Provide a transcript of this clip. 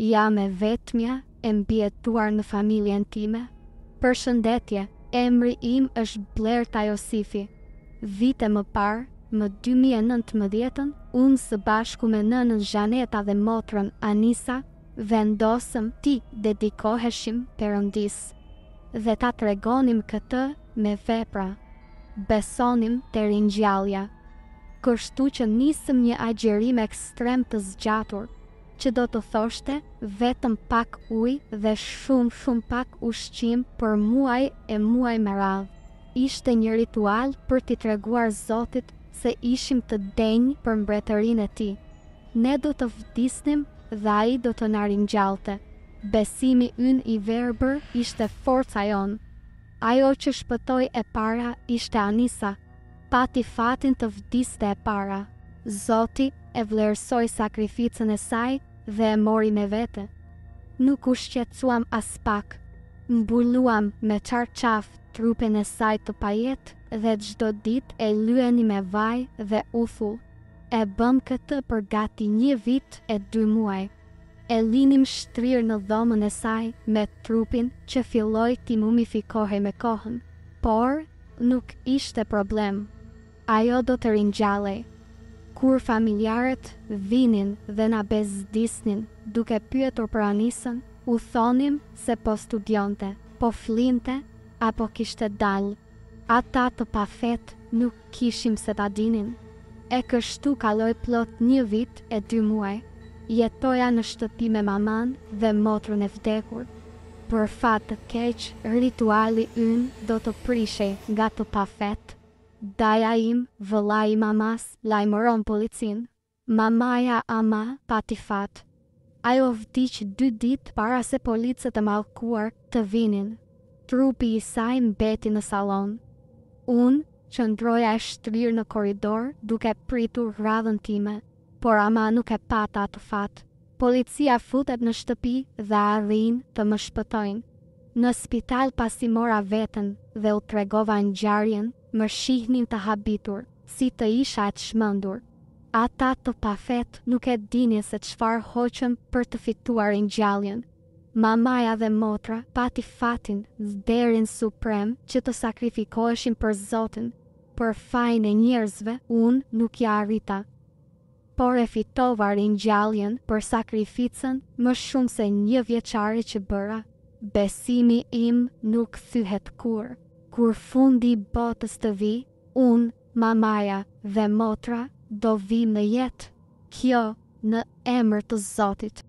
Jam e vetmja e mbijetuar në familjen time? Përshëndetje, emri im është Blerta Josifi. Vite më parë, më dy mijë e nëntëmbëdhjetë, unë së bashku me nënën Zhaneta dhe motrën Anisa, vendosëm t'i dedikoheshim Perëndisë dhe ta tregonim këtë me vepra. Besonim te ringjallja, kështu që nisëm një agjërim ekstrem të zgjatur, që do të thoshte vetëm pak ujë dhe shumë shumë pak ushqim për muaj e muaj me radhë. Ishte një ritual për t'i treguar Zotit se ishim të denjë për mbretërinë e tij. Ne do të vdisnim dhe ai do të na ringjallte. Besimi ynë i verbër ishte forca jonë. Ajo që shpëtoi e para ishte Anisa. pati fatin të vdiste e para. Zoti e vlerësoi sakrificën e saj dhe e mori me vete. Nuk u shqetësuam aspak. Mbuluam me çarçaf trupin e saj të pajetë dhe çdo ditë e lyenim me vaj dhe uthull. E bëmë këtë për gati një vit e dy muaj. E linim shtrirë në dhomën e saj me trupin që filloi t'i mumifikohej me kohën, por Nuk ishte problem, ajo do të ringjallej. Kur familjarët vinin dhe na bezdisnin duke pyetur për Anisën, u thonim se po studionte, po flinte apo kishte dalë. Ata të pafetë nuk kishin si ta dinin. E kështu kaloi plot një vit e dy muaj, jetoja në shtëpi me mamanë dhe motrën e vdekur. Për fat të keq, rituali ynë do të prishej nga të pafetë. Daja im, vëllai i mamasë, lajmëron policinë. Mamaja ama pati fat. Ajo vdiq dy ditë para se policët e mallkuar të vinin. Trupi i saj mbeti në sallon. Unë qëndroja e shtrirë në korridor duke pritur radhën time, por ama nuk e pata atë fat. Policia futet në shtëpi dhe arrijnë të më shpëtojnë. Në spital pasi mora veten dhe u tregova ngjarjen, më shihnin të habitur, si të isha e çmendur. Ata të pafetë nuk e dinin se çfarë hoqëm për të fituar ringjalljen. Mamaja dhe motra pati fatin, nderin suprem që të sakrifikoheshin për Zotin. Për fajin e njerëzve unë nuk ia arrita. Por e fitova ringjalljen për sakrificën më shumë se një vjeçare që bëra. Besimi im nuk thyhet kurrë. Kur fundi i botës të vijë, unë Mamaja dhe motra do vijnë në jetë. Kjo në emër të Zotit.